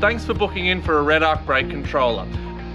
Thanks for booking in for a Redarc brake controller.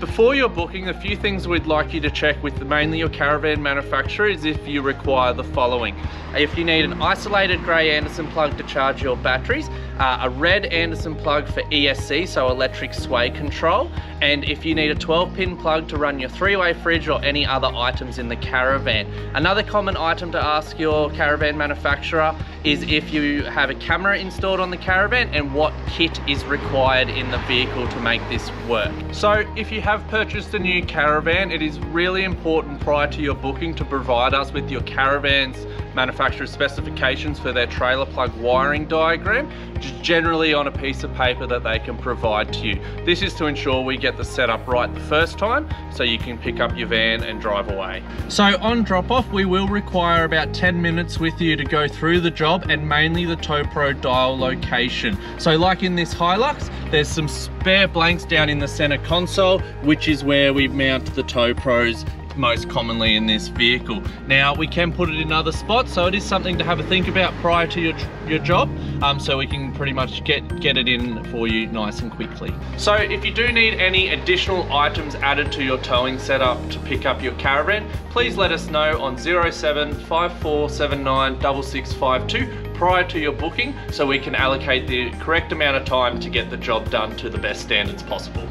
Before you're booking, a few things we'd like you to check with mainly your caravan manufacturer is if you require the following. If you need an isolated grey Anderson plug to charge your batteries, uh, a red Anderson plug for ESC, so electric sway control, and if you need a 12 pin plug to run your three-way fridge or any other items in the caravan. Another common item to ask your caravan manufacturer is if you have a camera installed on the caravan and what kit is required in the vehicle to make this work. So if you have purchased a new caravan, it is really important prior to your booking to provide us with your caravan's manufacturer specifications for their trailer plug wiring diagram, just generally on a piece of paper that they can provide to you. This is to ensure we get the setup right the first time so you can pick up your van and drive away. So on drop off, we will require about 10 minutes with you to go through the job and mainly the TowPro dial location. So like in this Hilux, there's some spare blanks down in the center console, which is where we mount the TowPros most commonly in this vehicle. Now we can put it in other spots so it is something to have a think about prior to your, your job um, so we can pretty much get, get it in for you nice and quickly. So if you do need any additional items added to your towing setup to pick up your caravan, please let us know on 07 prior to your booking so we can allocate the correct amount of time to get the job done to the best standards possible.